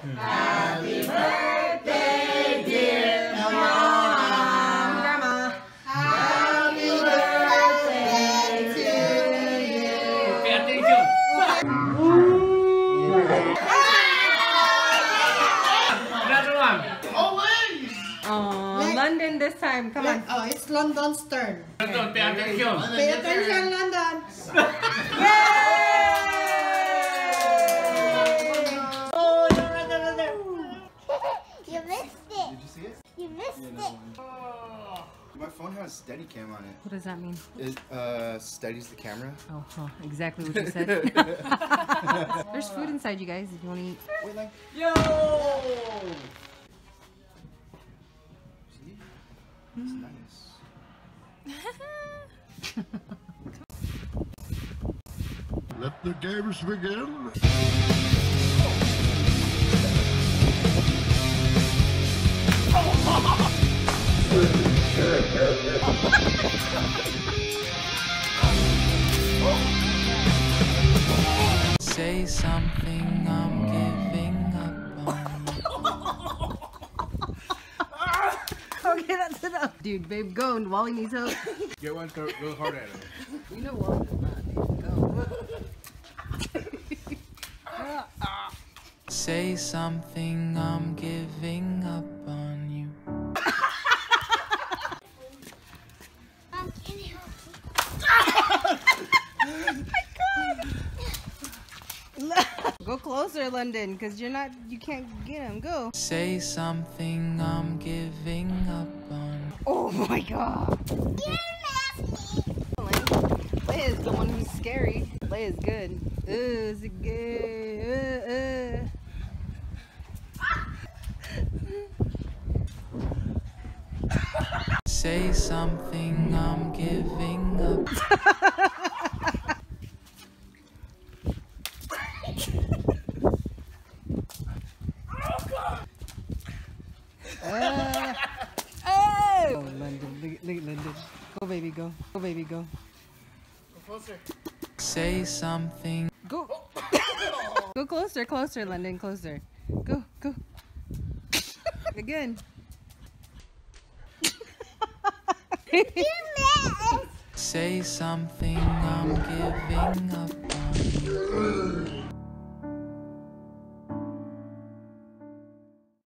Pay attention. Another one. Oh, London this time. Come on. Oh, it's London's turn. London, pay attention. Pay attention, London. You missed it. Did you see it? You missed it. My phone has Steadicam on it. What does that mean? It uh, steadies the camera. Oh, huh, exactly what you said. There's food inside, you guys. If you want to eat. Wait, like, Yo! see? It's nice. Let the games begin. Say something, I'm giving up on Okay, that's enough. Dude, babe, go. And Wally needs help. Get one, throw, go hard at it. You know Wally does not. Babe, Go. Say something, I'm giving up on Closer, London, because you're not, you can't get him. Go. Say something, I'm giving up on Oh my god. Leia is the one who's scary. Leia's good. Ooh, is it good? Uh, uh. Say something, I'm giving up. Uh, oh, London. Look, at- look at London. Go, baby, go. Go, baby, go. Go closer. Say something, Go. go closer, closer, London, closer. Go, go. Again. say something, I'm giving up on you.